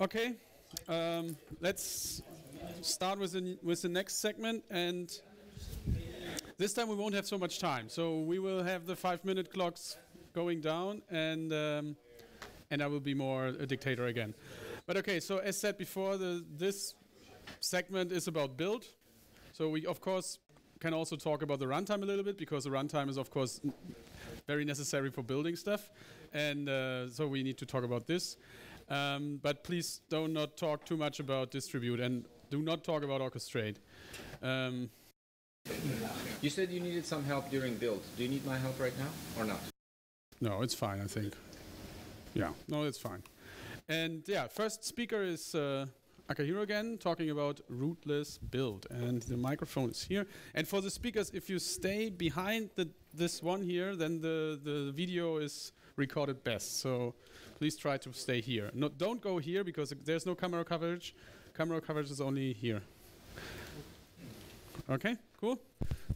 Okay, um, let's start with the, with the next segment, and this time we won't have so much time. So we will have the five-minute clocks going down, and um, and I will be more a dictator again. But okay, so as said before, the, this segment is about build. So we of course can also talk about the runtime a little bit because the runtime is of course very necessary for building stuff, and uh, so we need to talk about this. Um, but please do not talk too much about distribute and do not talk about orchestrate. Um, you said you needed some help during build. Do you need my help right now or not? No, it's fine. I think. Yeah, no, it's fine. And yeah, first speaker is uh, Akihiro again, talking about rootless build. And the microphone is here. And for the speakers, if you stay behind the, this one here, then the, the video is recorded best. So please try to stay here. No, don't go here because there's no camera coverage. Camera coverage is only here. Okay, cool.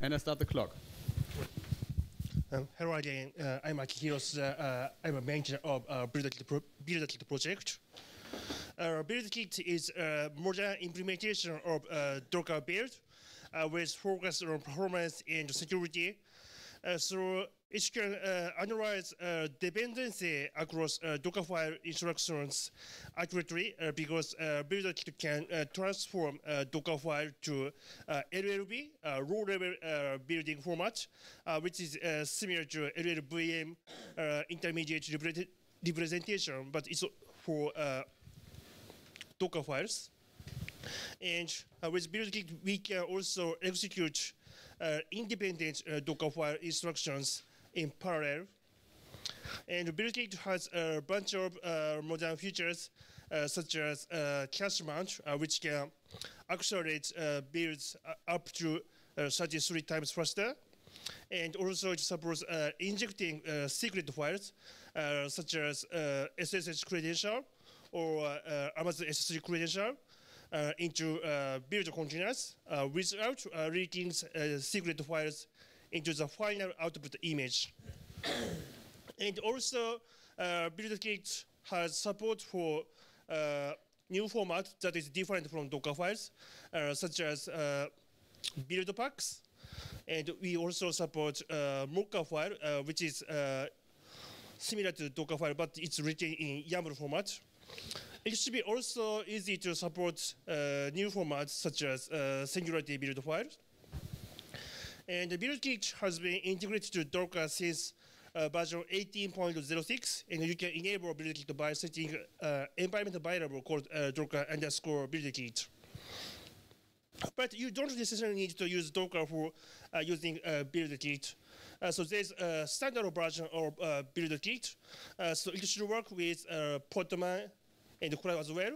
And I start the clock. Um, hello again. Uh, I'm Akihiro. Uh, I'm a manager of uh, BuildKit, Pro BuildKit project. Uh, BuildKit is a modern implementation of uh, Docker build uh, with focus on performance and security. Uh, so it can uh, analyze uh, dependency across uh, Dockerfile instructions accurately uh, because uh, BuildKit can uh, transform uh, Dockerfile to LLB, low-level building format, which is similar to LLVM intermediate representation, but it's for Docker files. And with BuildKit, we can also execute independent Docker file instructions in parallel. And BuildKit has a bunch of uh, modern features uh, such as uh, cache mount, uh, which can accelerate uh, builds uh, up to 33 times faster. And also it supports injecting secret files such as SSH credential or Amazon S3 credential into build containers without leaking secret files into the final output image. and also, uh, BuildKit has support for uh, new format that is different from Docker files, uh, such as uh, build packs. And we also support uh, Mockerfile, uh, which is uh, similar to Docker file, but it's written in YAML format. It should be also easy to support uh, new formats such as Singularity build files. And the BuildKit has been integrated to Docker since uh, version 18.06, and you can enable BuildKit by setting uh, environment variable called uh, Docker underscore BuildKit. But you don't necessarily need to use Docker for uh, using uh, BuildKit. Uh, so there's a standard version of uh, BuildKit. Uh, so it should work with uh, Podman and CLAI as well.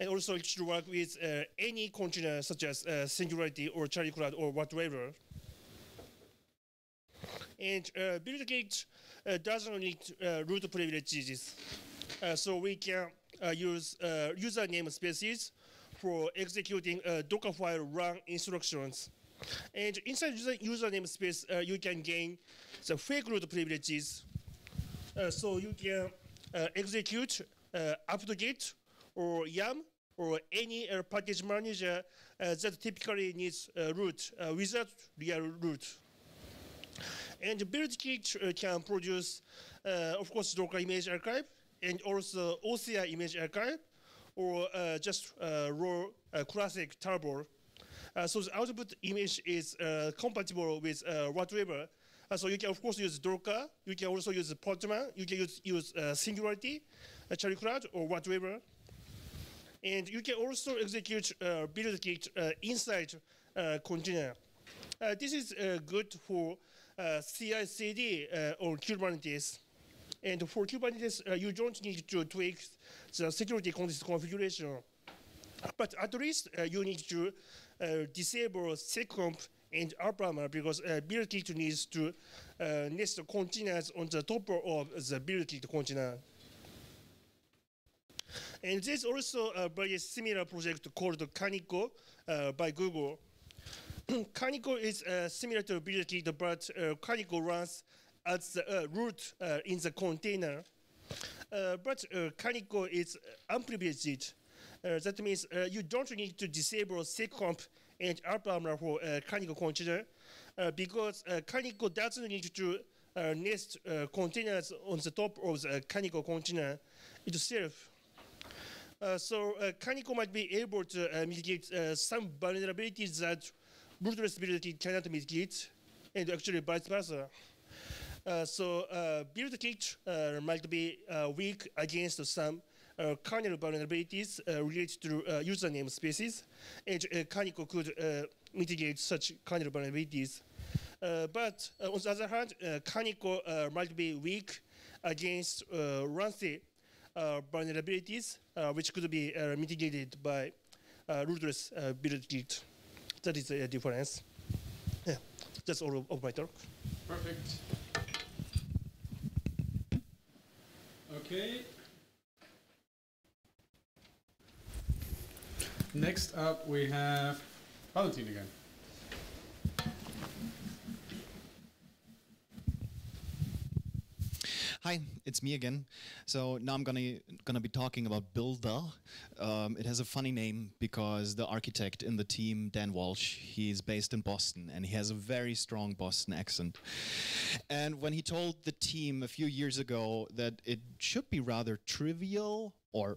And also it should work with uh, any container such as Singularity or Charliecloud or whatever. And uh, BuildKit uh, doesn't need uh, root privileges. Uh, so we can uh, use uh, user namespaces for executing uh, Dockerfile run instructions. And inside user, user namespace, you can gain the fake root privileges. so you can execute apt-get or yum or any package manager that typically needs root without real root. And BuildKit uh, can produce, uh, of course, Docker image archive and also OCI image archive or uh, just raw classic tarball. so the output image is compatible with whatever uh, so you can, of course, use Docker. You can also use Podman. You can use, use uh, Singularity, uh, Charliecloud, or whatever. And you can also execute uh, BuildKit uh, inside uh, container. this is good for uh, CI/CD uh, on Kubernetes. And for Kubernetes, uh, you don't need to tweak the security configuration. But at least you need to disable seccomp and AppArmor because uh, BuildKit needs to uh, nest containers on the top of the BuildKit container. And there's also a very similar project called Kaniko uh, by Google. Kaniko is uh, similar to BuildKit, but uh, Kaniko runs as the uh, root uh, in the container. uh, but uh, Kaniko is unprivileged. Uh, that means uh, you don't need to disable seccomp and AppArmor for uh, Kaniko container uh, because uh, Kaniko doesn't need to uh, nest uh, containers on the top of the Kaniko container itself. Uh, so uh, Kaniko might be able to uh, mitigate some vulnerabilities that rootless BuildKit cannot mitigate, and actually vice versa. Uh, so uh, BuildKit uh, might be weak against some kernel vulnerabilities related to uh, user namespaces, and Kaniko could mitigate such kernel vulnerabilities. But on the other hand, Kaniko uh, might be weak against uh, runc vulnerabilities, uh, which could be uh, mitigated by uh, rootless uh, BuildKit. That is the difference. Yeah, that's all of, of my talk. Perfect. Okay. Next up, we have Valentin again. Hi, it's me again. So now I'm gonna gonna be talking about Buildah. Um, it has a funny name because the architect in the team, Dan Walsh, he's based in Boston and he has a very strong Boston accent. And when he told the team a few years ago that it should be rather trivial or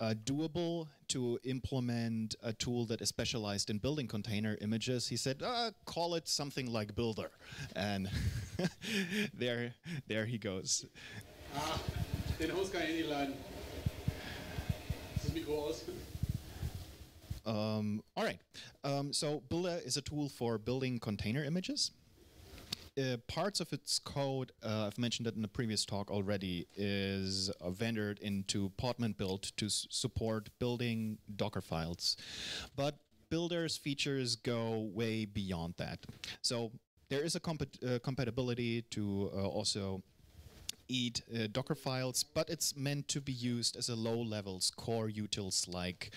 uh, doable to implement a tool that is specialized in building container images. He said, uh, "Call it something like Buildah," and there, there he goes. Ah, den Host kann ich nicht leiden. Ist das Mikro aus? Um, all right. Um, so Buildah is a tool for building container images. Uh, parts of its code, uh, I've mentioned it in the previous talk already, is uh, vendored into Podman build to support building Docker files. But Buildah's features go way beyond that. So there is a compat- uh, compatibility to uh, also eat uh, Docker files, but it's meant to be used as a low levels core utils like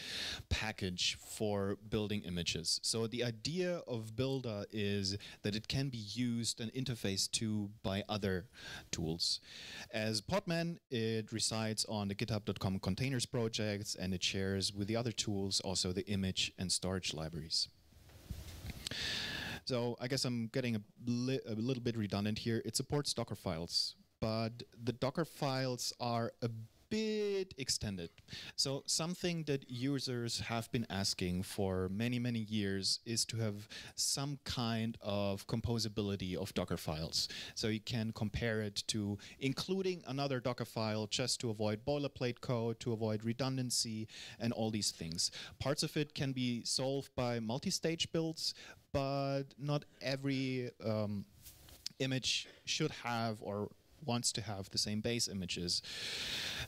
package for building images. So the idea of Buildah is that it can be used and interfaced to by other tools. As Podman, it resides on the github.com containers projects and it shares with the other tools also the image and storage libraries. So I guess I'm getting a, li- a little bit redundant here. It supports Docker files, but the Docker files are a bit extended. So something that users have been asking for many, many years is to have some kind of composability of Docker files. So you can compare it to including another Docker file just to avoid boilerplate code, to avoid redundancy, and all these things. Parts of it can be solved by multi-stage builds, but not every um, image should have or wants to have the same base images,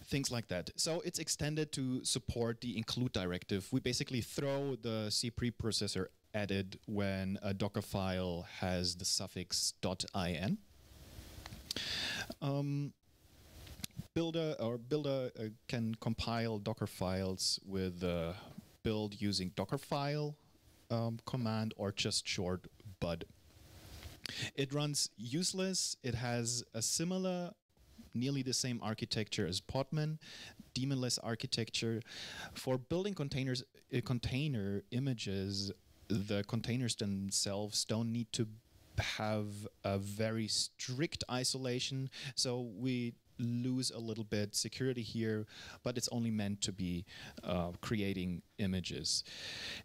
things like that. So it's extended to support the include directive. We basically throw the C preprocessor added when a Docker file has the suffix .in. Um, Buildah or Builder uh, can compile Docker files with uh, build using Dockerfile um, command or just short bud. It runs useless. It has a similar, nearly the same architecture as Podman, daemonless architecture. For building containers, uh, container images, the containers themselves don't need to have a very strict isolation. So we lose a little bit security here, but it's only meant to be uh, creating images.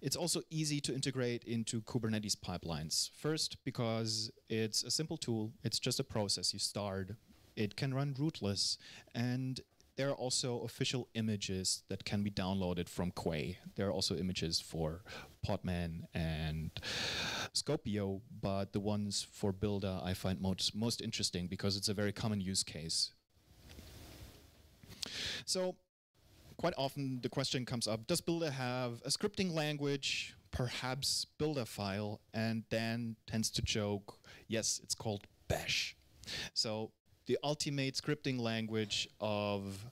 It's also easy to integrate into Kubernetes pipelines. First, because it's a simple tool, it's just a process you start. It can run rootless, and there are also official images that can be downloaded from Quay. There are also images for Podman and Skopeo, but the ones for Buildah I find most, most interesting because it's a very common use case. So quite often the question comes up, does Buildah have a scripting language, perhaps Buildah file, and Dan tends to joke, yes, it's called Bash. So the ultimate scripting language of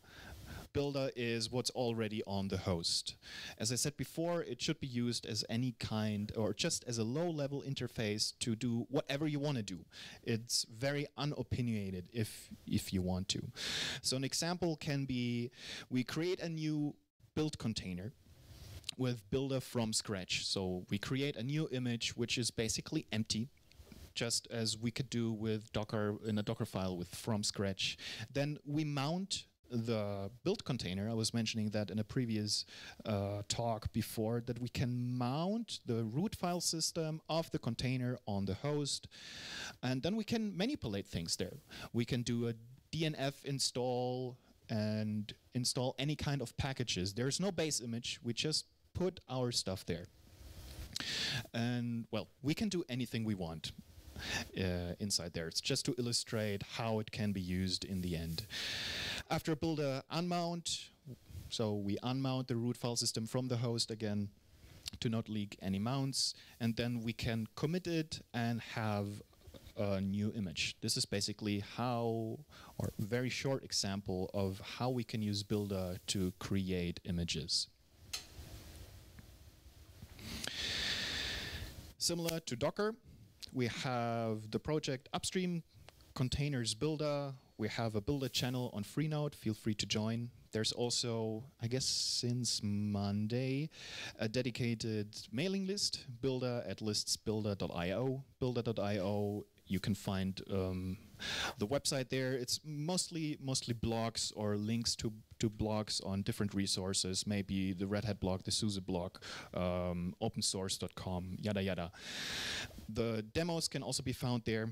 Buildah is what's already on the host. As I said before, it should be used as any kind or just as a low level interface to do whatever you want to do. It's very unopinionated if, if you want to. So, an example can be we create a new build container with Buildah from scratch. So, we create a new image which is basically empty just as we could do with Docker in a Docker file with from scratch. Then we mount the build container, I was mentioning that in a previous uh, talk before, that we can mount the root file system of the container on the host, and then we can manipulate things there. We can do a DNF install and install any kind of packages. There's no base image, we just put our stuff there. And well, we can do anything we want. Uh, inside there. It's just to illustrate how it can be used in the end. After buildah unmount, so we unmount the root file system from the host again to not leak any mounts, and then we can commit it and have a new image. This is basically how, or very short example of how we can use Buildah to create images. Similar to Docker, we have the project upstream containers buildah. We have a buildah channel on Freenode. Feel free to join. There's also, I guess, since Monday, a dedicated mailing list, buildah at listsbuilder.io. Buildah.io, you can find um, the website there. It's mostly mostly blogs or links to to blogs on different resources, maybe the Red Hat blog, the SUSE blog, um, opensource.com, yada yada. The demos can also be found there.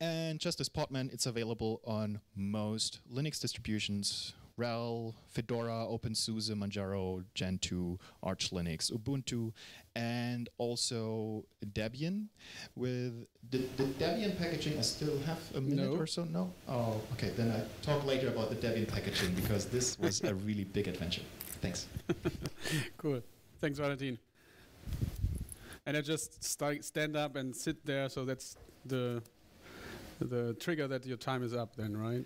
And just as Podman, it's available on most Linux distributions RHEL, Fedora, OpenSUSE, Manjaro, Gentoo, Arch Linux, Ubuntu, and also Debian. With the, the Debian packaging, I still have a minute No. or so. No. Oh, okay. Then I talk later about the Debian packaging because this was a really big adventure. Thanks. Cool. Thanks, Valentin. And I just sti- stand up and sit there, so that's the the trigger that your time is up. Then, right?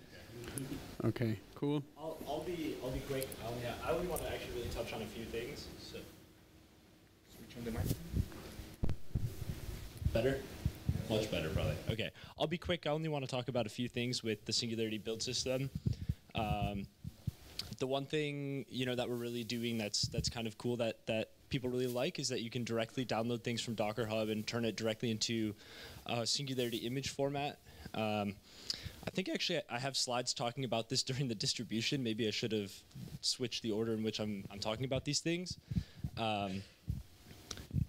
Okay. Cool. I'll, I'll be I'll be quick. I only I only want to actually really touch on a few things. So switch on the mic. Better. Much better, probably. Okay, I'll be quick. I only want to talk about a few things with the Singularity build system. Um, the one thing you know that we're really doing that's that's kind of cool that that people really like is that you can directly download things from Docker Hub and turn it directly into uh, Singularity image format. Um, I think actually I have slides talking about this during the distribution. Maybe I should have switched the order in which I'm, I'm talking about these things. Um,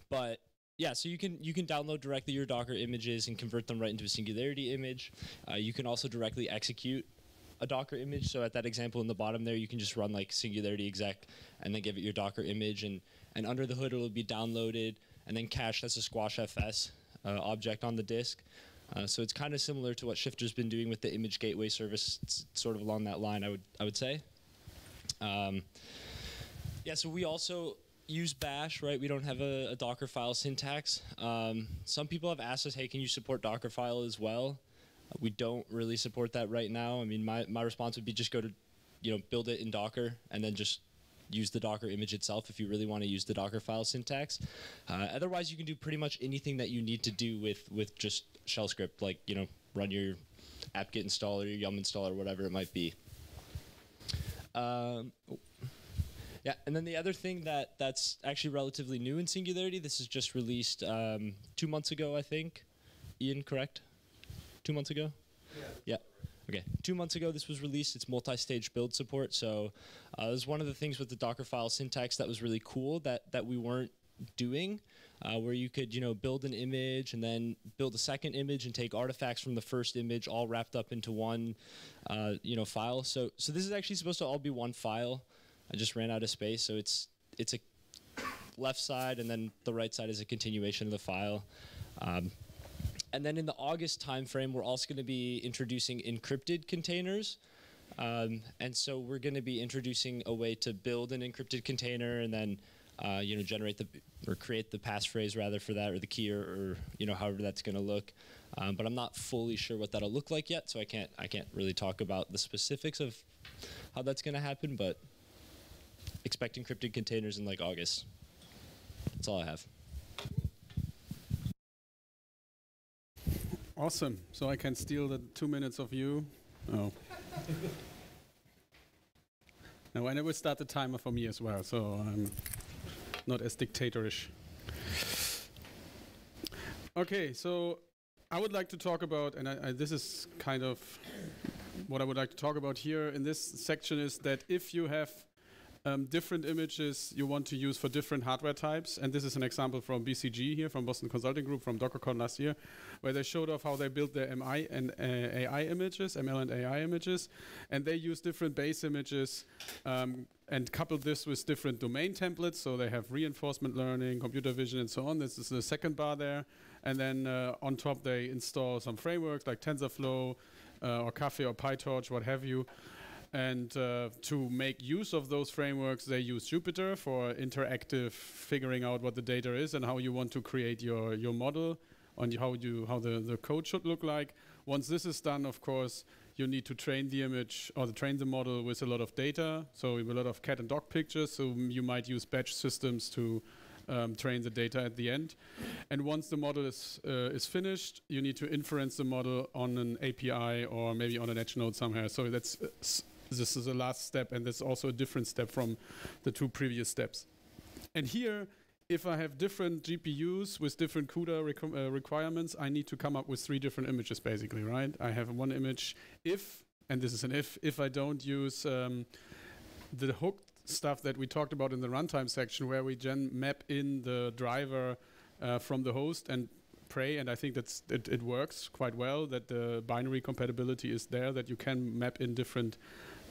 but yeah, so you can you can download directly your Docker images and convert them right into a Singularity image. Uh, you can also directly execute a Docker image. So at that example in the bottom there, you can just run like Singularity exec and then give it your Docker image, and and under the hood it'll be downloaded and then cached as a Squash FS uh, object on the disk. Uh, so it's kind of similar to what Shifter's been doing with the image gateway service, it's sort of along that line. I would I would say. Um, yeah, so we also use Bash, right? We don't have a, a Docker file syntax. Um, some people have asked us, hey, can you support Docker file as well? We don't really support that right now. I mean, my, my response would be just go to, you know, build it in Docker and then just use the Docker image itself if you really want to use the Docker file syntax. Uh, otherwise, you can do pretty much anything that you need to do with with just shell script, like you know, run your apt-get installer, your yum installer, whatever it might be. Um, oh. Yeah, and then the other thing that that's actually relatively new in Singularity, this is just released um, two months ago, I think. Ian, correct? Two months ago. Yeah. Yeah. Okay. Two months ago, this was released. It's multi-stage build support. So, uh, it was one of the things with the Docker file syntax that was really cool that that we weren't doing, uh, where you could you know build an image and then build a second image and take artifacts from the first image all wrapped up into one uh, you know file. So so this is actually supposed to all be one file. I just ran out of space, so it's it's a left side and then the right side is a continuation of the file. Um, and then in the August timeframe, we're also going to be introducing encrypted containers. Um, and so we're going to be introducing a way to build an encrypted container and then uh, you know generate the or create the passphrase rather for that or the key or, or you know however that's going to look. Um, but I'm not fully sure what that'll look like yet, so I can't I can't really talk about the specifics of how that's going to happen, but expect encrypted containers in like August. That's all I have. Awesome. So I can steal the two minutes of you. Oh. now I will start the timer for me as well, so I'm not as dictatorish. Okay, so I would like to talk about, and I, I, this is kind of what I would like to talk about here in this section is that if you have um, different images you want to use for different hardware types. And this is an example from BCG here, from Boston Consulting Group, from DockerCon last year, where they showed off how they built their MI and uh, AI images, ML and AI images. And they use different base images um, and coupled this with different domain templates. So they have reinforcement learning, computer vision, and so on. This is the second bar there. And then uh, on top, they install some frameworks like TensorFlow uh, or Caffe or PyTorch, what have you. And uh, to make use of those frameworks, they use Jupyter for interactive figuring out what the data is and how you want to create your, your model on how you how the, the code should look like. Once this is done, of course, you need to train the image or the train the model with a lot of data. So a lot of cat and dog pictures. So you might use batch systems to um, train the data at the end. And once the model is uh, is finished, you need to inference the model on an API or maybe on an edge node somewhere. So that's uh, this is the last step, and this is also a different step from the two previous steps. And here, if I have different GPUs with different CUDA requ uh, requirements, I need to come up with three different images, basically, right? I have one image if, and this is an if, if I don't use um, the hooked stuff that we talked about in the runtime section, where we then map in the driver uh, from the host and pray, and I think that's it, it works quite well. That the binary compatibility is there, that you can map in different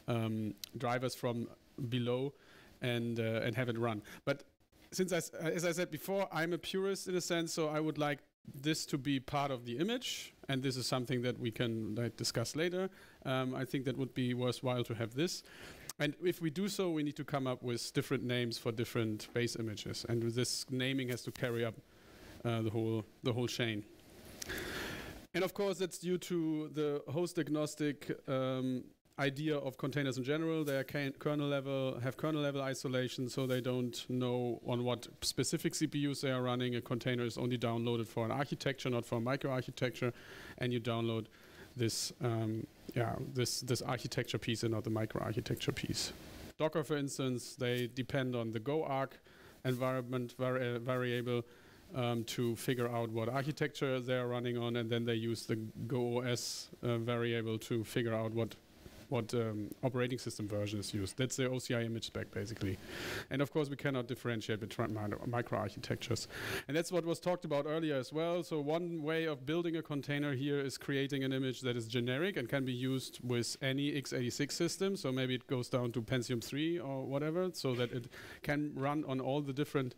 um, drivers from below and uh, and have it run. But since, I, as I said before, I'm a purist in a sense, so I would like this to be part of the image, and this is something that we can like, discuss later. Um, I think that would be worthwhile to have this. And if we do so, we need to come up with different names for different base images, and this naming has to carry up uh, the whole the whole chain. And of course, that's due to the host agnostic um, idea of containers in general. They are kernel level, have kernel level isolation, so they don't know on what specific CPUs they are running. A container is only downloaded for an architecture, not for a microarchitecture, and you download this, um, yeah, this this architecture piece and not the microarchitecture piece. Docker, for instance, they depend on the GoArch environment vari variable um, to figure out what architecture they are running on, and then they use the GoOS uh, variable to figure out what what um, operating system version is used. That's the OCI image spec, basically. And of course, we cannot differentiate between microarchitectures. And that's what was talked about earlier as well. So one way of building a container here is creating an image that is generic and can be used with any x86 system. So maybe it goes down to Pentium 3 or whatever, so that it can run on all the different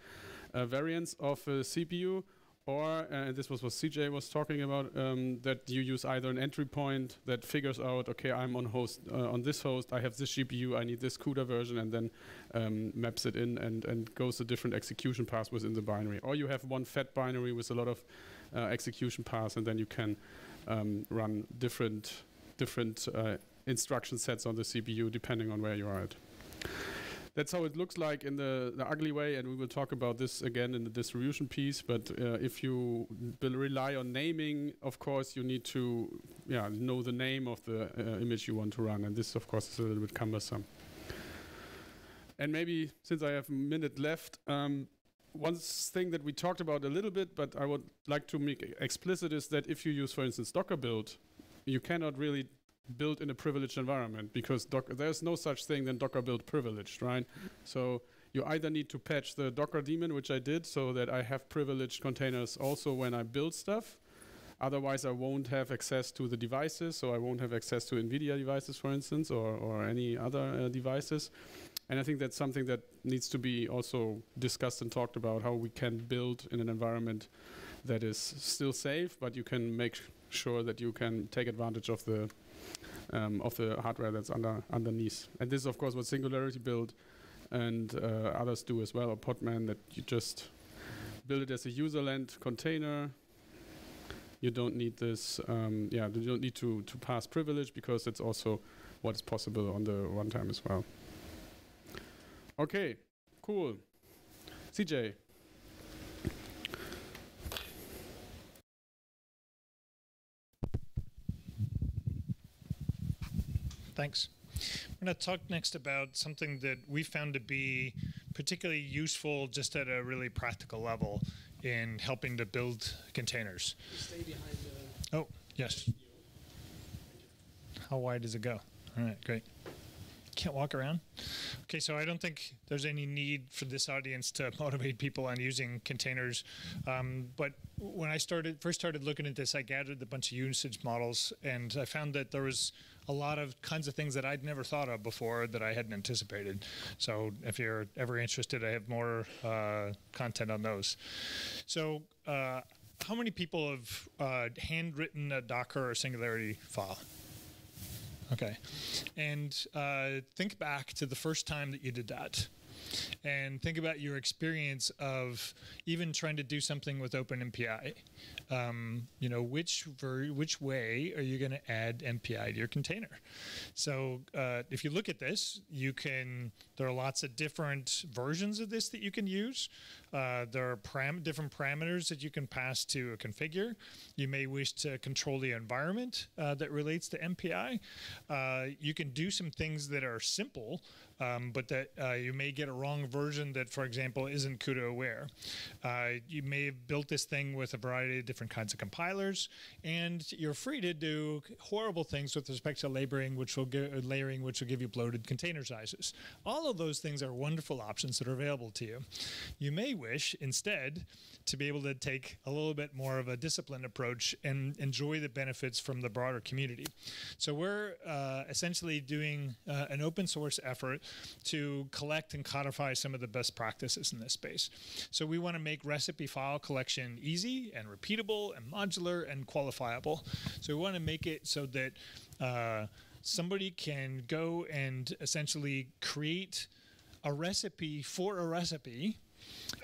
uh, variants of a CPU or uh, this was what CJ was talking about um, that you use either an entry point that figures out okay I'm on host uh, on this host I have this GPU I need this CUDA version and then um, maps it in and and goes to different execution paths within the binary. Or you have one fat binary with a lot of uh, execution paths and then you can um, run different different uh, instruction sets on the CPU depending on where you are at that's how it looks like in the, the ugly way, and we will talk about this again in the distribution piece. But uh, if you rely on naming, of course, you need to yeah, know the name of the uh, image you want to run, and this, of course, is a little bit cumbersome. And maybe since I have a minute left, um, one thing that we talked about a little bit, but I would like to make explicit is that if you use, for instance, Docker build, you cannot really built in a privileged environment because there's no such thing than Docker build privileged, right? So you either need to patch the Docker daemon, which I did, so that I have privileged containers also when I build stuff. Otherwise, I won't have access to the devices, so I won't have access to NVIDIA devices, for instance, or, or any other uh, devices. And I think that's something that needs to be also discussed and talked about how we can build in an environment that is still safe, but you can make sure that you can take advantage of the um, of the hardware that's under underneath. And this is, of course, what Singularity built and uh, others do as well, or Podman, that you just build it as a userland container. You don't need this, um, yeah, you don't need to, to pass privilege because it's also what is possible on the runtime as well. Okay, cool. CJ. Thanks. I'm going to talk next about something that we found to be particularly useful just at a really practical level in helping to build containers. Oh, yes. How wide does it go? All right, great. Can't walk around? Okay, so I don't think there's any need for this audience to motivate people on using containers. Um, but when I started first started looking at this, I gathered a bunch of usage models, and I found that there was a lot of kinds of things that I'd never thought of before that I hadn't anticipated. So if you're ever interested, I have more uh, content on those. So. Uh, how many people have uh, handwritten a Docker or Singularity file? Okay. And uh, think back to the first time that you did that. And think about your experience of even trying to do something with OpenMPI. Um, you know, which which way are you going to add MPI to your container? So uh, if you look at this, you can. There are lots of different versions of this that you can use. Uh, there are param- different parameters that you can pass to a configure. You may wish to control the environment uh, that relates to MPI. Uh, you can do some things that are simple, um, but that uh, you may get a wrong version that, for example, isn't CUDA aware. Uh, you may have built this thing with a variety of different kinds of compilers, and you're free to do horrible things with respect to layering, which will give, layering, which will give you bloated container sizes. All of those things are wonderful options that are available to you. You may wish instead to be able to take a little bit more of a disciplined approach and enjoy the benefits from the broader community. So we're uh, essentially doing uh, an open source effort to collect and codify some of the best practices in this space. So we want to make recipe file collection easy and repeatable and modular and qualifiable. So we want to make it so that uh, somebody can go and essentially create a recipe for a recipe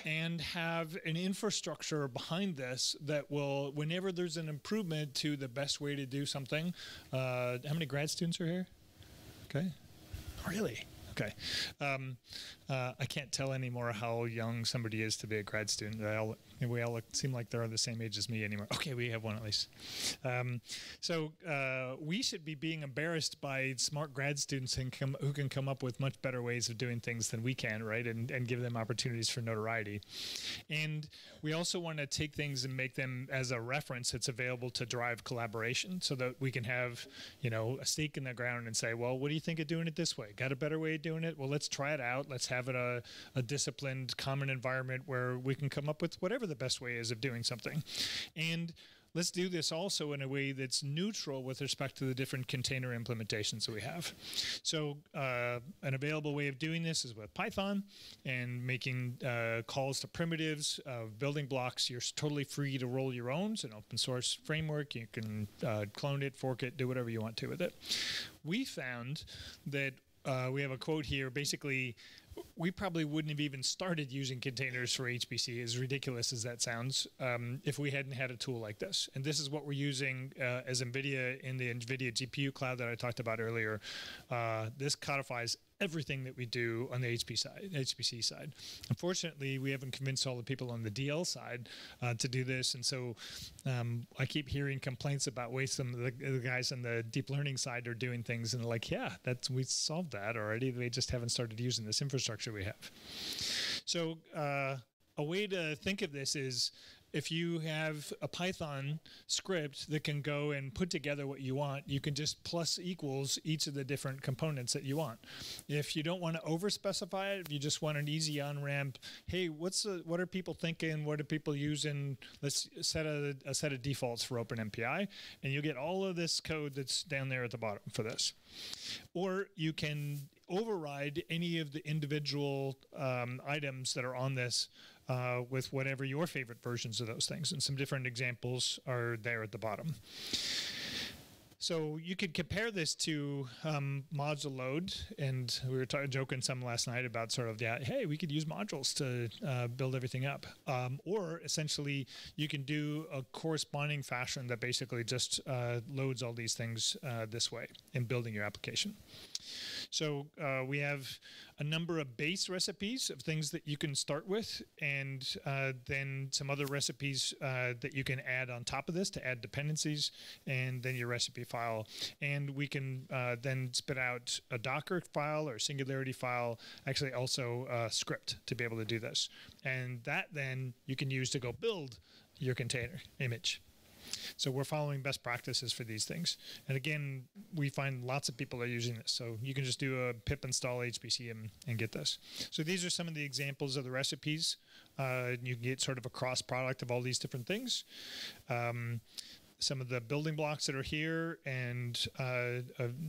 and have an infrastructure behind this that will, whenever there's an improvement to the best way to do something, uh, how many grad students are here? Okay. Really? Okay. Um, uh, I can't tell anymore how young somebody is to be a grad student. They all, we all look, seem like they're the same age as me anymore. Okay, we have one at least. Um, so uh, we should be being embarrassed by smart grad students come, who can come up with much better ways of doing things than we can, right? And, and give them opportunities for notoriety. And we also want to take things and make them as a reference that's available to drive collaboration so that we can have, you know, a stake in the ground and say, well, what do you think of doing it this way? Got a better way of doing it? Well, let's try it out. Let's have it a, a disciplined, common environment where we can come up with whatever the best way is of doing something. And let's do this also in a way that's neutral with respect to the different container implementations that we have. So uh, an available way of doing this is with Python and making uh, calls to primitives, uh, building blocks. You're totally free to roll your own. It's an open source framework. You can uh, clone it, fork it, do whatever you want to with it. We found that uh, we have a quote here. Basically, we probably wouldn't have even started using containers for HPC, as ridiculous as that sounds, um, if we hadn't had a tool like this. And this is what we're using uh, as NVIDIA in the NVIDIA GPU cloud that I talked about earlier. Uh, this codifies everything that we do on the HP side, HPC side. Unfortunately, we haven't convinced all the people on the DL side uh, to do this, and so um, I keep hearing complaints about ways some of the, the, guys on the deep learning side are doing things, and like, yeah, that's we solved that already. They just haven't started using this infrastructure we have. So. Uh, a way to think of this is if you have a Python script that can go and put together what you want, you can just plus equals each of the different components that you want. If you don't want to over specify it, if you just want an easy on ramp, hey, what's the, what are people thinking? What are people using? Let's set a, a set of defaults for OpenMPI, and you get all of this code that's down there at the bottom for this. Or you can override any of the individual um, items that are on this uh, with whatever your favorite versions of those things. And some different examples are there at the bottom. So you could compare this to um, module load, and we were joking some last night about sort of that. hey, we could use modules to uh, build everything up, um, or essentially you can do a corresponding fashion that basically just uh, loads all these things uh, this way in building your application. So uh, we have a number of base recipes of things that you can start with, and uh, then some other recipes uh, that you can add on top of this to add dependencies, and then your recipe file. And we can uh, then spit out a Docker file or Singularity file, actually also a script to be able to do this. And that then you can use to go build your container image. So we're following best practices for these things. And again, we find lots of people are using this. So you can just do a pip install HPC and, and get this. So these are some of the examples of the recipes. Uh, you can get sort of a cross product of all these different things. Um, some of the building blocks that are here and uh,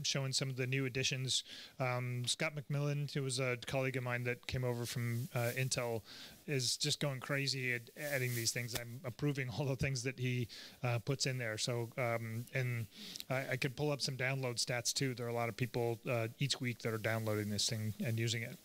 showing some of the new additions. Um, Scott McMillan, who was a colleague of mine that came over from uh, Intel, is just going crazy at adding these things. I'm approving all the things that he uh, puts in there. So, um, and I, I, could pull up some download stats too. There are a lot of people uh, each week that are downloading this thing and using it.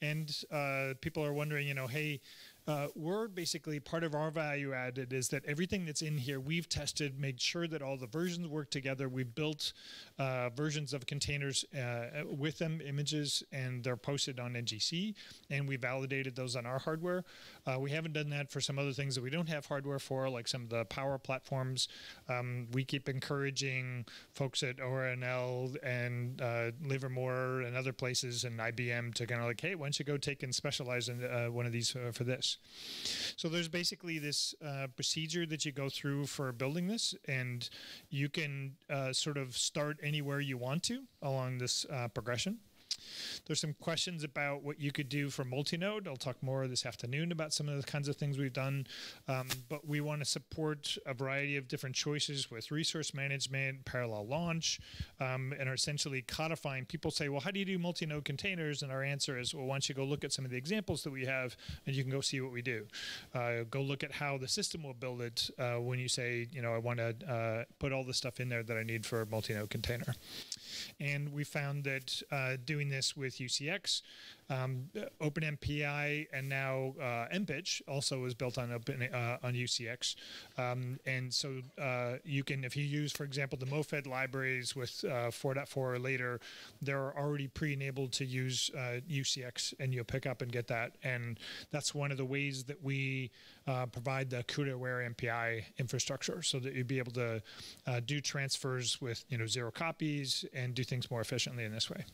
And uh, people are wondering, you know, hey, uh, we're basically part of our value added is that everything that's in here we've tested, made sure that all the versions work together. We've built uh, versions of containers uh, with them, images, and they're posted on NGC, and we validated those on our hardware. Uh, we haven't done that for some other things that we don't have hardware for, like some of the power platforms. Um, we keep encouraging folks at ORNL and uh, Livermore and other places and IBM to kind of like, hey, why don't you go take and specialize in uh, one of these for this? So there's basically this uh, procedure that you go through for building this, and you can uh, sort of start anywhere you want to along this uh, progression. There's some questions about what you could do for multi-node. I'll talk more this afternoon about some of the kinds of things we've done. Um, but we want to support a variety of different choices with resource management, parallel launch, um, and are essentially codifying. People say, well, how do you do multi-node containers? And our answer is, well, why don't you go look at some of the examples that we have, and you can go see what we do. Uh, go look at how the system will build it uh, when you say, you know, I want to uh, put all the stuff in there that I need for a multi-node container. And we found that uh, doing this with UCX um, OpenMPI and now uh, MPICH also is built on Open uh, on UCX, um, and so uh, you can, if you use, for example, the MoFed libraries with 4.4 uh, or later, they're already pre-enabled to use UCX, uh, and you'll pick up and get that, and that's one of the ways that we uh, provide the CUDA-aware MPI infrastructure, so that you'd be able to do transfers with you know zero copies and do things more efficiently in this way.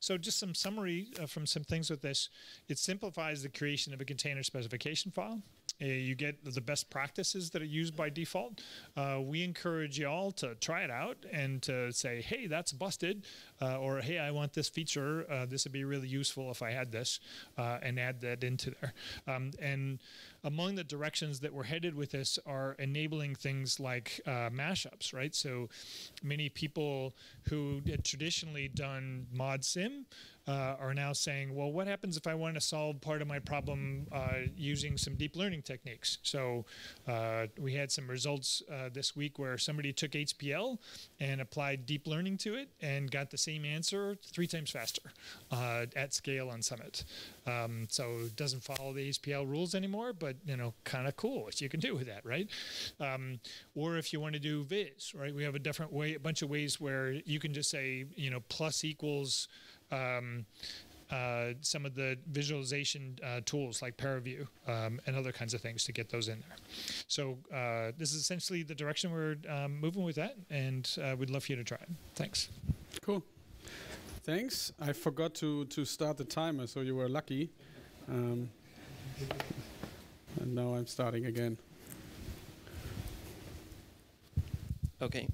So just some summary uh, from some things with this. It simplifies the creation of a container specification file. Uh, you get the best practices that are used by default. Uh, we encourage y'all to try it out and to say, hey, that's busted, uh, or hey, I want this feature. Uh, this would be really useful if I had this, uh, and add that into there. Um, and among the directions that we're headed with this are enabling things like mashups, right? So many people who had traditionally done mod sim uh, are now saying, well, what happens if I want to solve part of my problem uh, using some deep learning techniques? So uh, we had some results uh, this week where somebody took HPL and applied deep learning to it and got the same answer three times faster uh, at scale on Summit. Um, so it doesn't follow the HPL rules anymore, but you know, kind of cool what you can do with that, right? Um, or if you want to do Viz, right? We have a different way, a bunch of ways where you can just say, you know, plus equals um, uh, some of the visualization uh, tools like ParaView um, and other kinds of things to get those in there. So uh, this is essentially the direction we're um, moving with that, and uh, we'd love for you to try it. Thanks. Cool. Thanks. I forgot to, to start the timer, so you were lucky. Um, and now I'm starting again. Okay.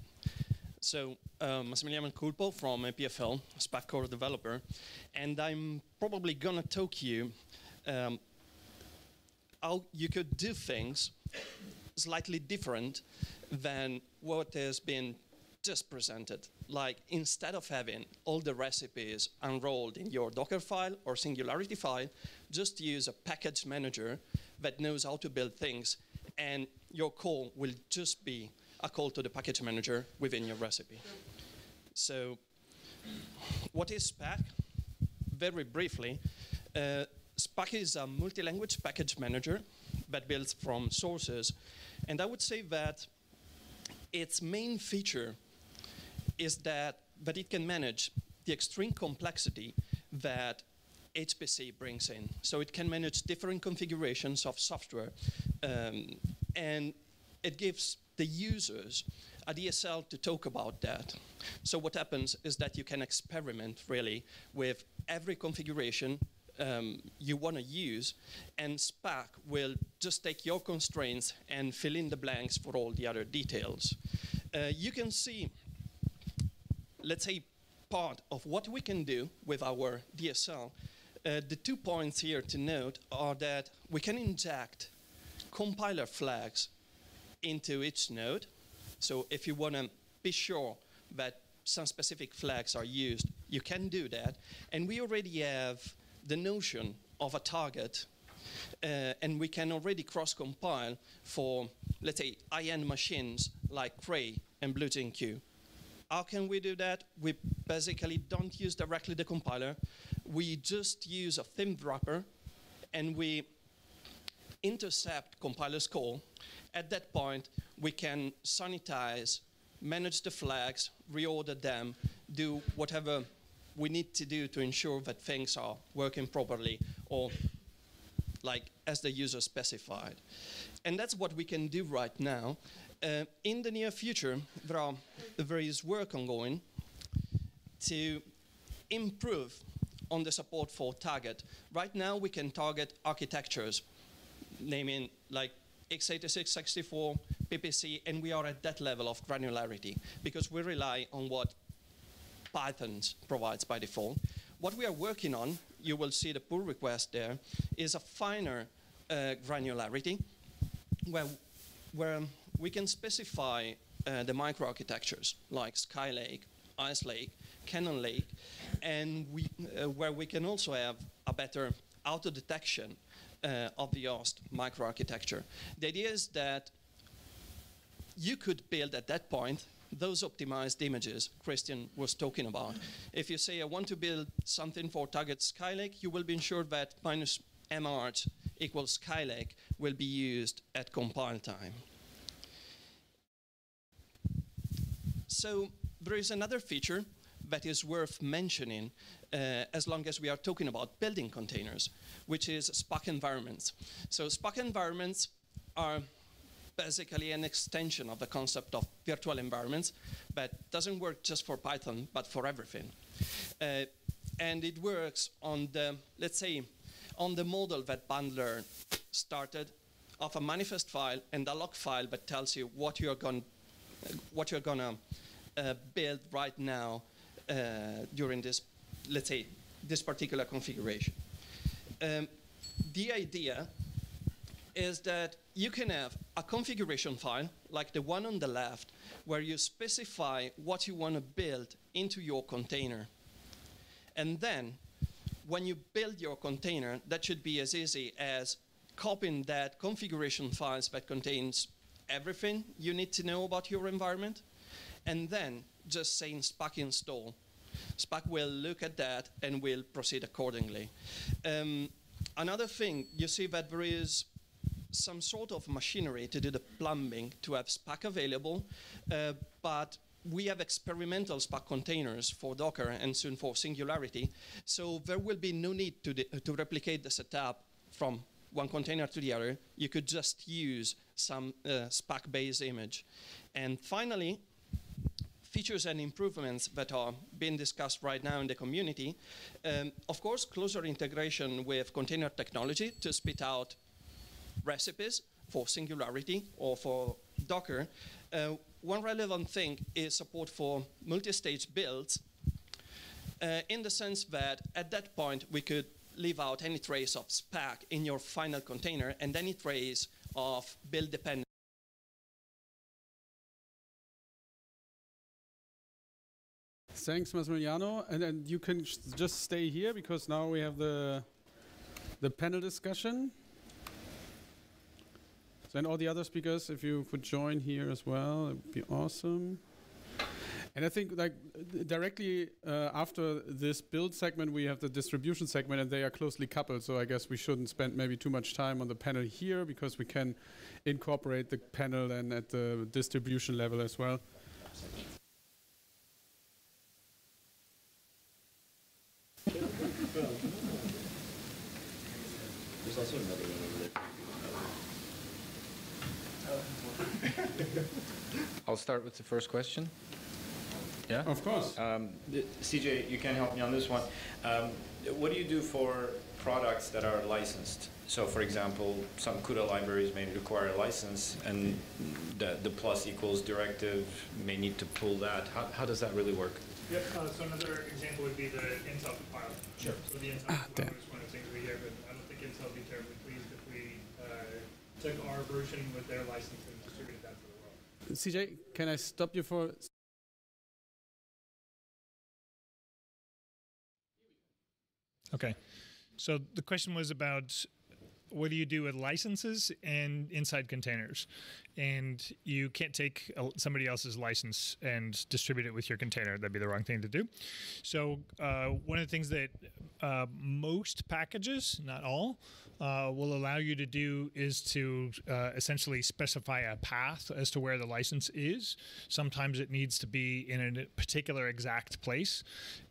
So, uh, Massimiliano Culpo from EPFL, Spack core developer, and I'm probably gonna talk you um, how you could do things slightly different than what has been just presented. Like instead of having all the recipes unrolled in your Docker file or Singularity file, just use a package manager that knows how to build things, and your call will just be a call to the package manager within your recipe. So, what is Spack? Very briefly, uh, Spack is a multi-language package manager that builds from sources. And I would say that its main feature is that, that it can manage the extreme complexity that HPC brings in. So it can manage different configurations of software, um, and it gives the users a DSL to talk about that. So what happens is that you can experiment really with every configuration um, you want to use, and Spack will just take your constraints and fill in the blanks for all the other details. Uh, you can see, let's say, part of what we can do with our DSL. Uh, the two points here to note are that we can inject compiler flags into each node. So if you want to be sure that some specific flags are used, you can do that. And we already have the notion of a target, uh, and we can already cross-compile for, let's say, high-end machines like Cray and BlueGene/Q. How can we do that? We basically don't use directly the compiler. We just use a theme wrapper, and we intercept compiler's call. At that point, we can sanitize, manage the flags, reorder them, do whatever we need to do to ensure that things are working properly or like as the user specified. And that's what we can do right now. Uh, in the near future, there, are, is work ongoing to improve on the support for target. Right now, we can target architectures, naming like x86, 64, PPC, and we are at that level of granularity because we rely on what Python provides by default. What we are working on, you will see the pull request there, is a finer uh, granularity where, where we can specify uh, the microarchitectures like Skylake, Ice Lake, Cannon Lake, and we, uh, where we can also have a better auto detection uh, of the host microarchitecture. The idea is that you could build at that point those optimized images Christian was talking about. If you say, I want to build something for target Skylake, you will be ensured that minus march equals Skylake will be used at compile time. So there is another feature that is worth mentioning uh, as long as we are talking about building containers, which is Spack environments. So Spack environments are basically an extension of the concept of virtual environments, but doesn't work just for Python, but for everything. Uh, and it works on the, let's say, on the model that Bundler started of a manifest file and a lock file that tells you what you're going, what you're gonna uh, build right now during this, let's say, this particular configuration. Um, the idea is that you can have a configuration file, like the one on the left, where you specify what you want to build into your container. And then, when you build your container, that should be as easy as copying that configuration files that contains everything you need to know about your environment, and then just saying Spack install. Spack will look at that and will proceed accordingly. Um, another thing, you see that there is some sort of machinery to do the plumbing to have Spack available, uh, but we have experimental Spack containers for Docker and soon for Singularity, so there will be no need to, to replicate the setup from one container to the other. You could just use some uh, Spack-based image. And finally, features and improvements that are being discussed right now in the community. Um, of course, closer integration with container technology to spit out recipes for Singularity or for Docker, uh, one relevant thing is support for multi-stage builds uh, in the sense that at that point we could leave out any trace of Spack in your final container and any trace of build dependency. Thanks, Massimiliano. And then you can just stay here because now we have the the panel discussion. And all the other speakers, if you could join here as well, it would be awesome. And I think like directly uh, after this build segment, we have the distribution segment, and they are closely coupled. So I guess we shouldn't spend maybe too much time on the panel here because we can incorporate the panel and at the distribution level as well. There's also another one over there. I'll start with the first question. Yeah? Of course. Um, th- CJ, you can help me on this one. Um, what do you do for products that are licensed? So, for example, some CUDA libraries may require a license, and the, the plus equals directive may need to pull that. How, how does that really work? Yep, uh, so another example would be the Intel compiler. Sure. So the Intel Ah, damn. compiler is one of the things we hear, but I don't think Intel would be terribly pleased if we uh, took our version with their license and distributed that to the world. CJ, can I stop you for Okay. So the question was about what do you do with licenses and inside containers? And you can't take somebody else's license and distribute it with your container. That'd be the wrong thing to do. So uh, one of the things that uh, most packages, not all, uh, will allow you to do is to uh, essentially specify a path as to where the license is. Sometimes it needs to be in a particular exact place.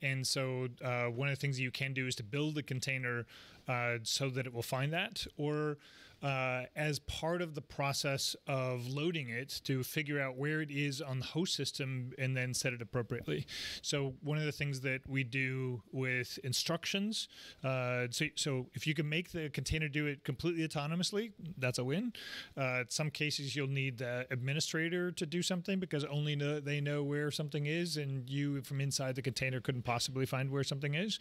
And so uh, one of the things you can do is to build a container uh, so that it will find that, or uh, as part of the process of loading it to figure out where it is on the host system and then set it appropriately. So one of the things that we do with instructions, uh, so, so if you can make the container do it completely autonomously, that's a win. Uh, in some cases, you'll need the administrator to do something because only know, they know where something is, and you from inside the container couldn't possibly find where something is.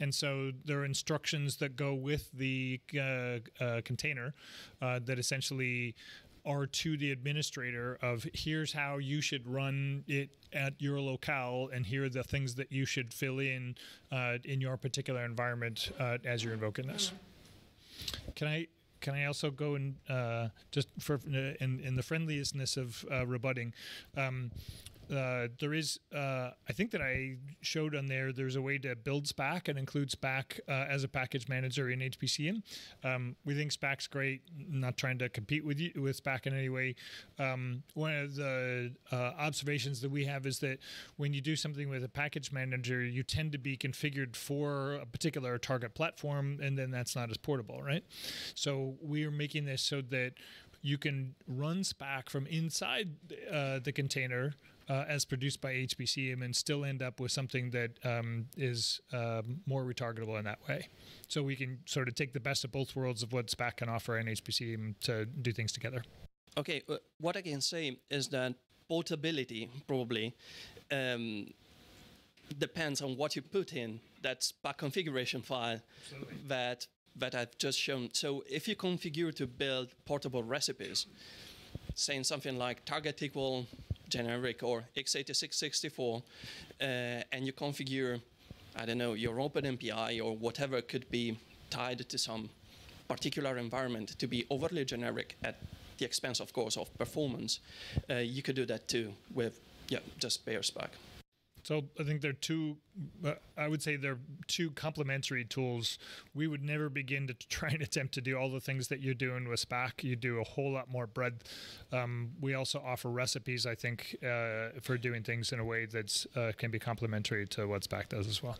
And so there are instructions that go with the uh, uh, container uh, that essentially are to the administrator of here's how you should run it at your locale and here are the things that you should fill in uh, in your particular environment uh, as you're invoking this can i can I also go and uh, just for in, in the friendliestness of uh, rebutting? Um, uh, there is, uh, I think that I showed on there. There's a way to build Spack and include Spack uh, as a package manager in HPCCM. Um, we think Spack's great. Not trying to compete with you with Spack in any way. Um, one of the uh, observations that we have is that when you do something with a package manager, you tend to be configured for a particular target platform, and then that's not as portable, right? So we are making this so that you can run Spack from inside uh, the container uh, as produced by HPCCM and still end up with something that um, is um, more retargetable in that way. So we can sort of take the best of both worlds of what Spack can offer and HPCM to do things together. Okay, uh, what I can say is that portability probably um, depends on what you put in that Spack configuration file that that I've just shown. So if you configure to build portable recipes, saying something like target equal generic or x8664, uh, and you configure, I don't know, your OpenMPI or whatever could be tied to some particular environment to be overly generic at the expense, of course, of performance, uh, you could do that too with yeah, just bare Spack. So I think they're two. Uh, I would say they're two complementary tools. We would never begin to try and attempt to do all the things that you're doing with Spack. You do a whole lot more breadth. Um, we also offer recipes. I think uh, for doing things in a way that uh, can be complementary to what Spack does as well.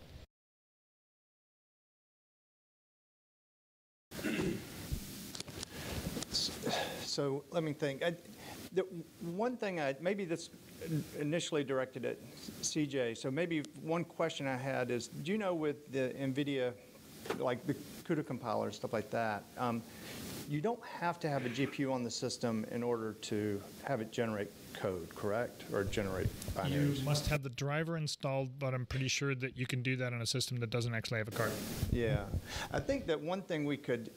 So let me think. I, the one thing I maybe this initially directed at CJ. So maybe one question I had is, do you know with the NVIDIA, like the CUDA compiler stuff like that, um, you don't have to have a GPU on the system in order to have it generate code, correct, or generate binaries? You must have the driver installed, but I'm pretty sure that you can do that on a system that doesn't actually have a card. Yeah, I think that one thing we could,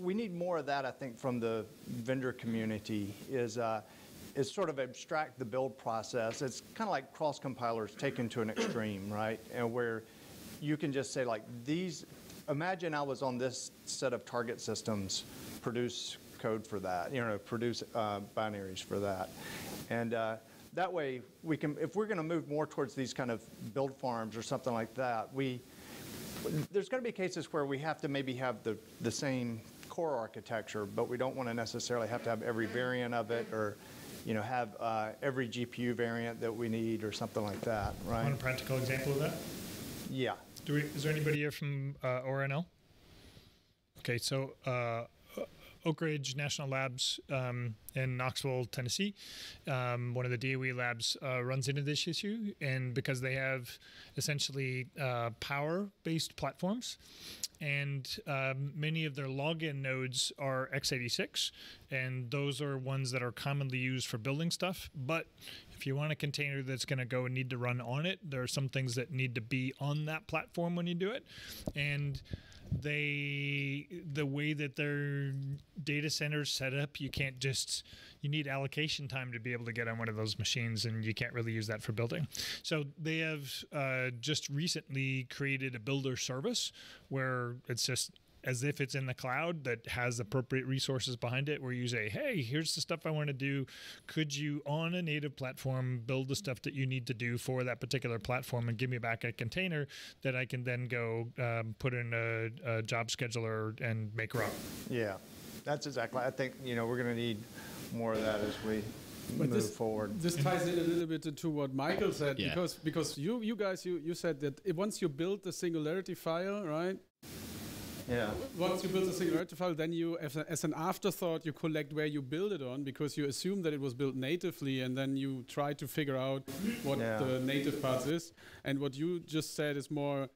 we need more of that. I think from the vendor community is. Uh, is sort of abstract the build process. It's kind of like cross compilers taken to an extreme, right? And where you can just say like these, imagine I was on this set of target systems, produce code for that, you know, produce uh, binaries for that. And uh, that way, we can, if we're going to move more towards these kind of build farms or something like that, we, there's going to be cases where we have to maybe have the, the same core architecture, but we don't want to necessarily have to have every variant of it or, you know, have uh, every GPU variant that we need or something like that, right? One practical example of that. Yeah. Do we, is there anybody here from uh, ORNL? Okay, so uh, Oak Ridge National Labs um, in Knoxville, Tennessee. Um, one of the DOE labs uh, runs into this issue, and because they have essentially uh, power-based platforms, and um, many of their login nodes are x86, and those are ones that are commonly used for building stuff. But if you want a container that's going to go and need to run on it, there are some things that need to be on that platform when you do it, and they the way that their data centers set up you can't just you need allocation time to be able to get on one of those machines and you can't really use that for building. So they have uh, just recently created a builder service where it's just as if it's in the cloud that has appropriate resources behind it where you say hey here's the stuff i want to do could you on a native platform build the stuff that you need to do for that particular platform and give me back a container that i can then go um, put in a, a job scheduler and make run Yeah, that's exactly, I think, you know, we're going to need more of that as we But move this, forward. this ties in a little bit into what Michael said Yeah. because because you you guys you, you said that once you build the singularity file, right? Yeah. Once you build the singularity file, then you, as, a, as an afterthought, you collect where you build it on because you assume that it was built natively, and then you try to figure out what Yeah. the native parts is. And what you just said is more.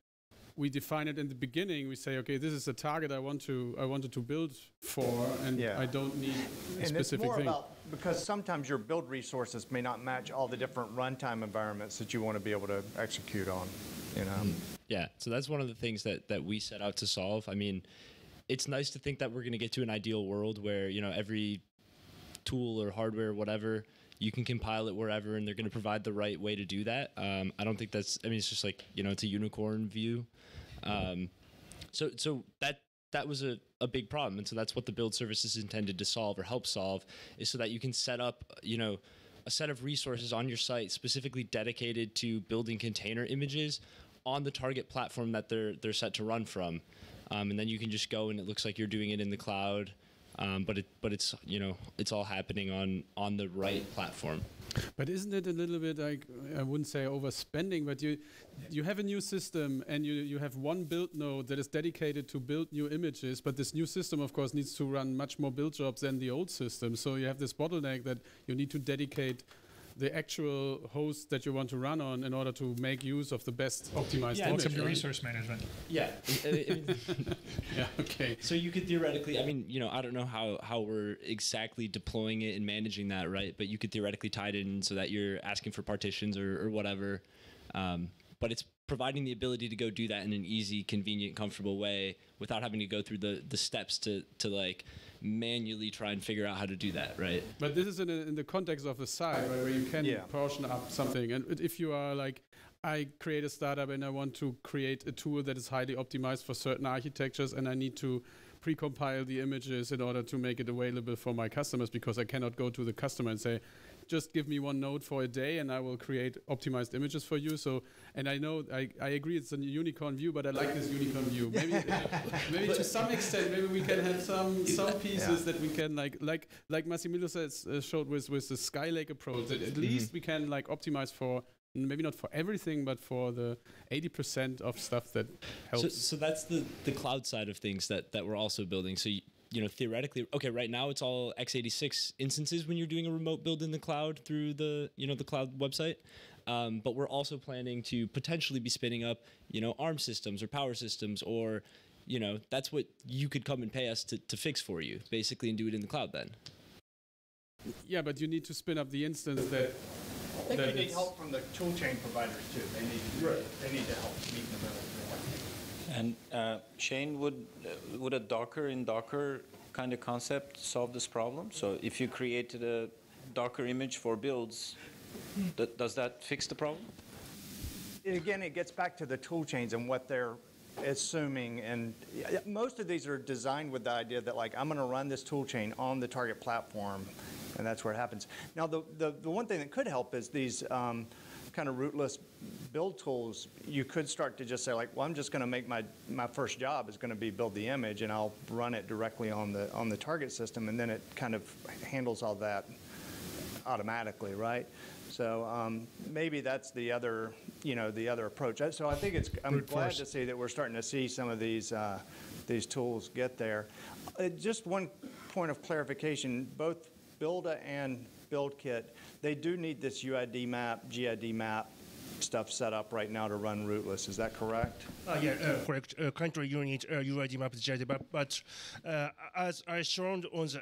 We define it in the beginning. We say, okay, this is a target I want to I wanted to build for, and Yeah. I don't need a And it's specific more thing. about, because sometimes your build resources may not match all the different runtime environments that you want to be able to execute on, you know? Hmm. Yeah, so that's one of the things that that we set out to solve. I mean, it's nice to think that we're going to get to an ideal world where you know every tool or hardware or whatever you can compile it wherever, and they're going to provide the right way to do that. Um, I don't think that's. I mean, it's just like you know, it's a unicorn view. Um, so so that that was a, a big problem, and so that's what the build service is intended to solve or help solve, is so that you can set up you know a set of resources on your site specifically dedicated to building container images on the target platform that they're they're set to run from, um, and then you can just go and it looks like you're doing it in the cloud, um, but it but it's you know it's all happening on on the right platform. But isn't it a little bit like I wouldn't say overspending, but you you have a new system and you you have one build node that is dedicated to build new images, but this new system of course needs to run much more build jobs than the old system. So you have this bottleneck that you need to dedicate the actual host that you want to run on in order to make use of the best optimized Yeah, image. welcome right? resource management Yeah. Yeah, okay. So you could theoretically, I mean, you know, I don't know how how we're exactly deploying it and managing that, right? But you could theoretically tie it in so that you're asking for partitions or, or whatever. Um, but it's providing the ability to go do that in an easy, convenient, comfortable way without having to go through the the steps to to like manually try and figure out how to do that, right? But this is in, a, in the context of a site right, where you can Yeah. portion up something. And if you are like, I create a startup and I want to create a tool that is highly optimized for certain architectures, and I need to precompile the images in order to make it available for my customers because I cannot go to the customer and say, just give me one node for a day and I will create optimized images for you. So, and I know, I, I agree it's a unicorn view, but I like this unicorn view. Maybe, maybe to some extent, maybe we can have some some pieces that we can like, like, like Massimiliano says, uh, showed with with the Skylake approach. That at least we can like optimize for maybe not for everything, but for the 80% of stuff that helps. So, so that's the the cloud side of things that that we're also building. So you, you know theoretically, okay, right now it's all x86 instances when you're doing a remote build in the cloud through the you know the cloud website. Um, but we're also planning to potentially be spinning up you know ARM systems or power systems or you know that's what you could come and pay us to, to fix for you basically and do it in the cloud then. yeah, but you need to spin up the instance that. I think that we need help from the toolchain providers too. They need, they need to help meet in the middle. And uh, Shane, would uh, would a Docker in Docker kind of concept solve this problem? So if you created a Docker image for builds, th- does that fix the problem? again, it gets back to the tool chains and what they're assuming, and most of these are designed with the idea that like, I'm gonna run this tool chain on the target platform, and that's where it happens. Now, the, the, the one thing that could help is these um, kind of rootless build tools, you could start to just say like, well, I'm just gonna make my, my first job is gonna be build the image, and I'll run it directly on the, on the target system, and then it kind of handles all that automatically, right? So um, maybe that's the other, you know, the other approach. Uh, So I think it's, I'm glad to see that we're starting to see some of these, uh, these tools get there. Uh, Just one point of clarification, both Buildah and BuildKit, they do need this UID map, GID map stuff set up right now to run rootless. Is that correct? Uh, yeah, uh, correct. Uh, currently, you need uh, UID map GID, but, but uh, as I shown on the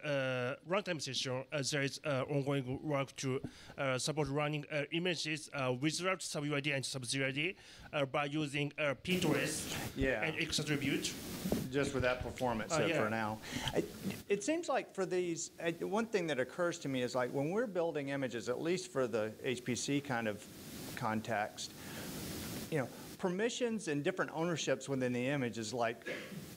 uh, runtime session, uh, there is uh, ongoing work to uh, support running uh, images uh, without sub-UID and sub-UID uh, by using uh, ptrace Yeah. and X attribute. just for that performance yeah. for now. I- It seems like for these, one thing that occurs to me is like when we're building images, at least for the HPC kind of context, you know, permissions and different ownerships within the image is like,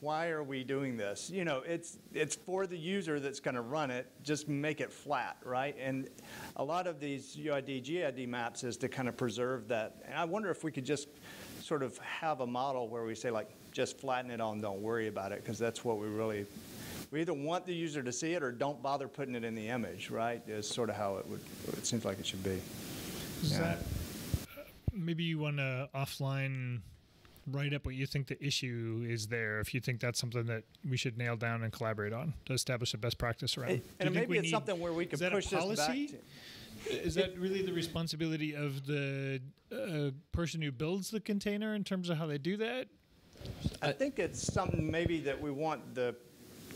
why are we doing this? You know, it's, it's for the user that's going to run it, just make it flat, right? And a lot of these UID, GID maps is to kind of preserve that. And I wonder if we could just sort of have a model where we say like, just flatten it on, don't worry about it, because that's what we really, we either want the user to see it or don't bother putting it in the image, right? Is sort of how it would, it seems like it should be. Yeah. that maybe you want to offline write up what you think the issue is there if you think that's something that we should nail down and collaborate on to establish a best practice around. And- And maybe it's need- something where we could push this back to. Is that really the responsibility of the uh, person who builds the container in terms of how they do that? I think it's something maybe that we want the,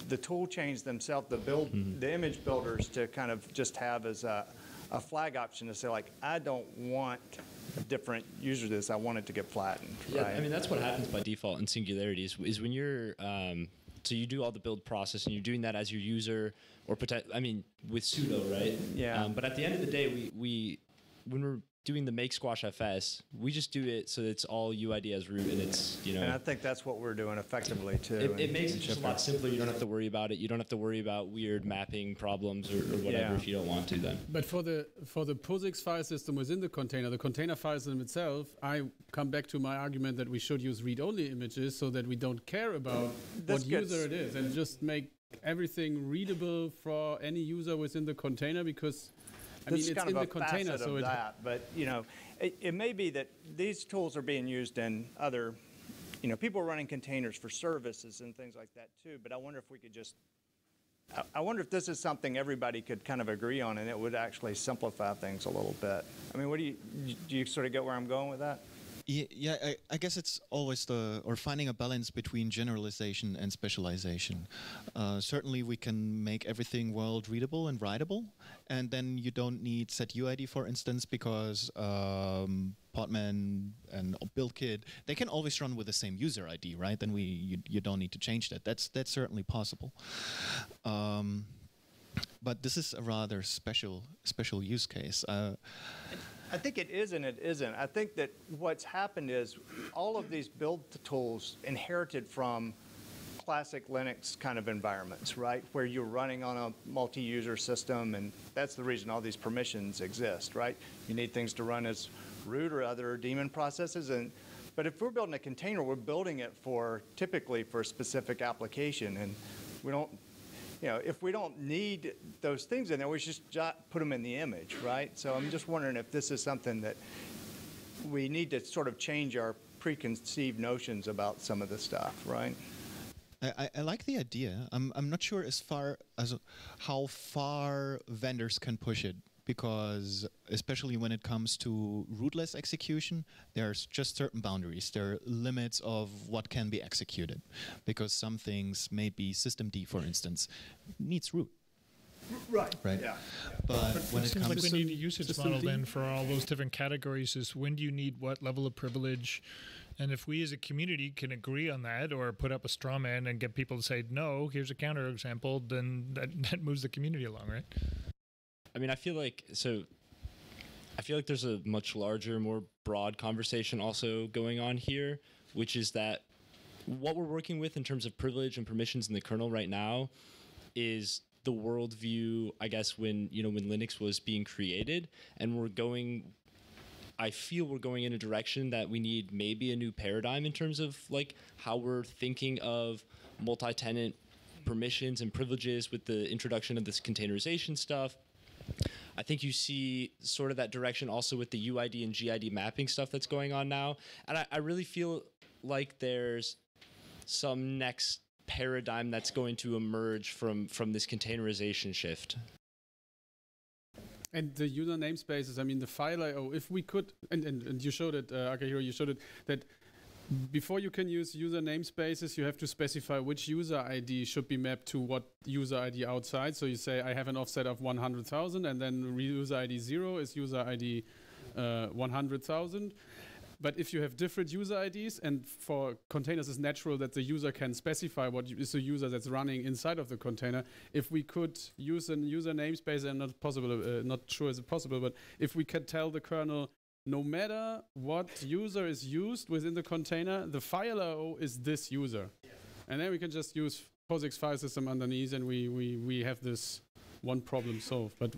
the tool chains themselves, the build, Mm-hmm. the image builders to kind of just have as a, a flag option to say like, I don't want different user this, I want it to get flattened, Yeah, right? I mean that's what happens by default in singularities is when you're um, so you do all the build process and you're doing that as your user or protect. I mean with sudo, right? Yeah. Um, but at the end of the day, we we when we're doing the mksquashfs, we just do it so it's all UID as root and it's you know. And I think that's what we're doing effectively too. it, in- it makes in it just a lot simpler. You don't have to worry about it. You don't have to worry about weird mapping problems or, or whatever Yeah. if you don't want to. Then But for the for the POSIX file system within the container, the container file system itself, I come back to my argument that we should use read-only images so that we don't care about This what gets- user it is and just make everything readable for any user within the container because I This mean is it's kind in of the a container, so it that, but, you know, it, it may be that these tools are being used in other, you know, people are running containers for services and things like that too, but I wonder if we could just, I, I wonder if this is something everybody could kind of agree on and it would actually simplify things a little bit. I mean, what do you, do you sort of get where I'm going with that? Ye- Yeah, I, I guess it's always the or finding a balance between generalization and specialization. Uh, certainly, we can make everything world readable and writable, and then you don't need set UID, for instance, because um, Podman and BuildKit they can always run with the same user ID, right? Then we you, you don't need to change that. That's that's certainly possible. Um, but this is a rather special special use case. Uh, I think it is and it isn't. I think that what's happened is all of these build tools inherited from classic Linux kind of environments, right? Where you're running on a multi-user system, and that's the reason all these permissions exist, right? You need things to run as root or other daemon processes, and but if we're building a container, we're building it for typically for a specific application, and we don't you know, if we don't need those things in there, we should just put them in the image, right? So I'm just wondering if this is something that we need to sort of change our preconceived notions about some of the stuff, right? I, I- like the idea. I'm I'm not sure as far as how far vendors can push it because especially when it comes to rootless execution, there's just certain boundaries. There are limits of what can be executed because some things, maybe systemd, for instance, needs root. Right. Right. Yeah. But when it it seems like comes we need a usage system model D? then for all those different categories is when do you need what level of privilege and if we as a community can agree on that or put up a straw man and get people to say no here's a counterexample, then that, that moves the community along right I mean, I feel like so. I feel like there's a much larger, more broad conversation also going on here, which is that what we're working with in terms of privilege and permissions in the kernel right now is the worldview, I guess, when you know when Linux was being created, and we're going. I feel we're going in a direction that we need maybe a new paradigm in terms of like how we're thinking of multi-tenant permissions and privileges with the introduction of this containerization stuff. I think you see sort of that direction also with the UID and GID mapping stuff that's going on now. And I, I really feel like there's some next paradigm that's going to emerge from from this containerization shift. And the user namespaces, I mean, the file IO, if we could, and, and, and you showed it, uh, Akihiro, you showed it, that before you can use user namespaces, you have to specify which user ID should be mapped to what user ID outside. So you say, I have an offset of 100,000, and then user ID 0 is user ID uh, 100,000. But if you have different user IDs, and for containers, it's natural that the user can specify what is the user that's running inside of the container. If we could use a user namespace, and not possible, uh, not sure is it possible, but if we can tell the kernel, no matter what user is used within the container, the file IO is this user, and then we can just use POSIX file system underneath, and we we we have this one problem solved. But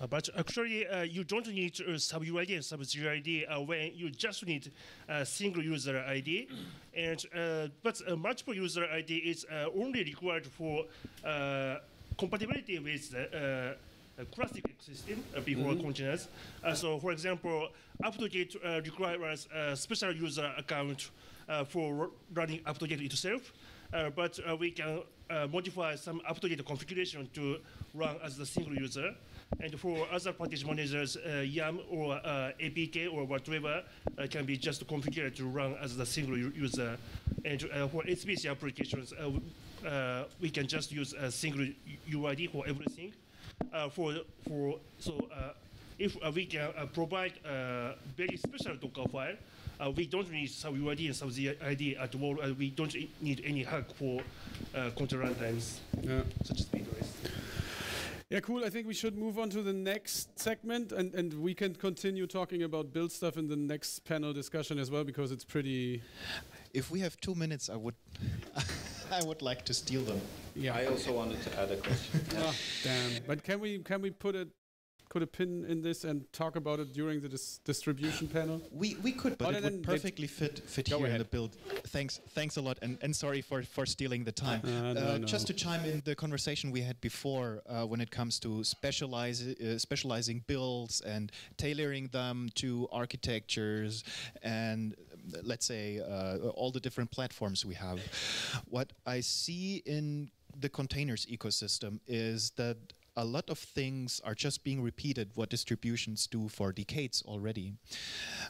Uh, but actually, uh, you don't need uh, sub UID and sub zero ID uh, when you just need a single user ID. And uh, but a multiple user ID is uh, only required for compatibility with the uh, classic system before containers. Uh, so, for example, apt-get uh, requires a special user account uh, for ru- running apt-get itself. Uh, but uh, we can uh, modify some apt-get configuration to run as a single user. And for other package managers, uh, yum or uh, APK or whatever uh, can be just configured to run as a single user. And uh, for HPC applications, uh, uh, we can just use a single UID for everything. Uh, for for so uh, if uh, we can uh, provide a very special Docker file, uh, we don't need sub UID and sub ID at all. Uh, we don't need any hack for uh, control runtimes yeah. such as speedways. Yeah, cool. I think we should move on to the next segment, and, and we can continue talking about build stuff in the next panel discussion as well, because it's pretty. If we have two minutes, I would, I would like to steal them. Yeah. I also wanted to add a question. Ah, damn. But can we can we put a put a pin in this and talk about it during the dis- distribution panel? We we could, but Other it would perfectly fit fit Go here in the build. Thanks thanks a lot, and, and sorry for, for stealing the time. Uh, no, Uh, no. Just to chime in the conversation we had before, uh, when it comes to specialize, uh, specializing builds and tailoring them to architectures and let's say uh, all the different platforms we have. What I see in the containers ecosystem is that a lot of things are just being repeated what distributions do for decades already.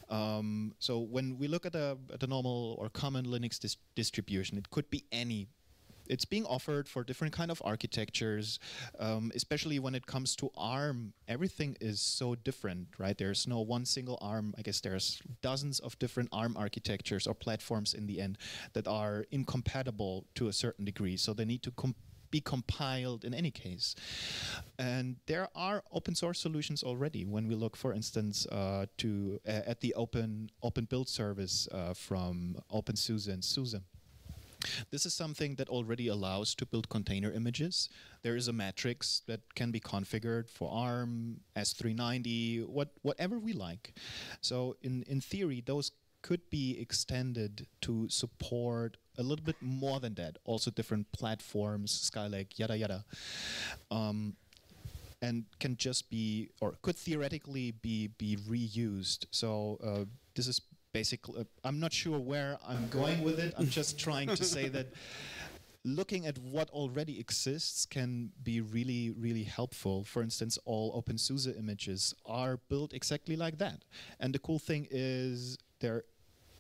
Um, so when we look at a, at a normal or common Linux dis- distribution, it could be any. It's being offered for different kind of architectures, um, especially when it comes to ARM. Everything is so different, right? There's no one single ARM. I guess there's dozens of different ARM architectures or platforms in the end that are incompatible to a certain degree. So they need to be compiled in any case. And there are open source solutions already. When we look, for instance, uh, to uh, at the open open build service uh, from OpenSUSE and SUSE. This is something that already allows to build container images. There is a matrix that can be configured for ARM, S390, what, whatever we like. So in, in theory, those could be extended to support a little bit more than that. Also different platforms, Skylake, yada yada. Um, and can just be or could theoretically be be reused. So uh, this is basically. Uh, I'm not sure where I'm going with it. I'm just trying to say that looking at what already exists can be really really helpful. For instance, all OpenSUSE images are built exactly like that. And the cool thing is there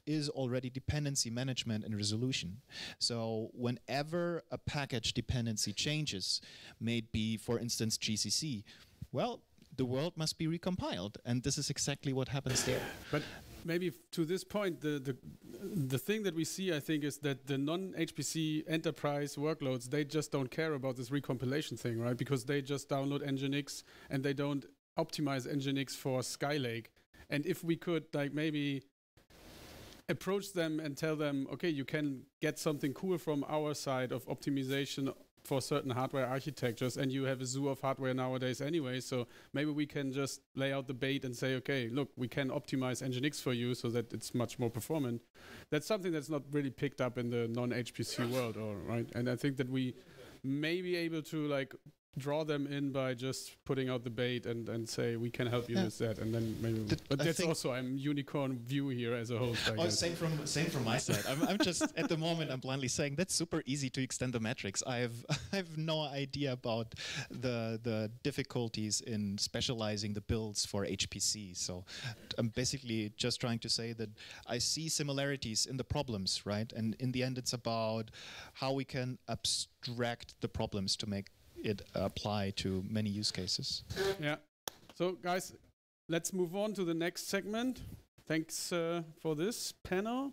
is already dependency management and resolution. So whenever a package dependency changes, may be, for instance, GCC, well, the world must be recompiled, and this is exactly what happens there. But maybe to this point, the, the the thing that we see, I think, is that the non-HPC enterprise workloads they just don't care about this recompilation thing, right? Because they just download Nginx and they don't optimize Nginx for Skylake. And if we could, like, maybe approach them and tell them, okay, you can get something cool from our side of optimization for certain hardware architectures, and you have a zoo of hardware nowadays anyway. So maybe we can just lay out the bait and say, okay, look, we can optimize Nginx for you so that it's much more performant. That's something that's not really picked up in the non-HPC world, or right? And I think that we may be able to like draw them in by just putting out the bait and, and say we can help you Yeah. with that and then maybe Th- but I that's also I'm unicorn view here as a host I Oh, guess. same from same from my side. I'm, I'm just at the moment I'm blindly saying that's super easy to extend the metrics. I have I have no idea about the the difficulties in specializing the builds for HPC. So I'm basically just trying to say that I see similarities in the problems, right? And in the end, it's about how we can abstract the problems to make it apply to many use cases. yeah. So guys let's move on to the next segment. Thanks uh, for this panel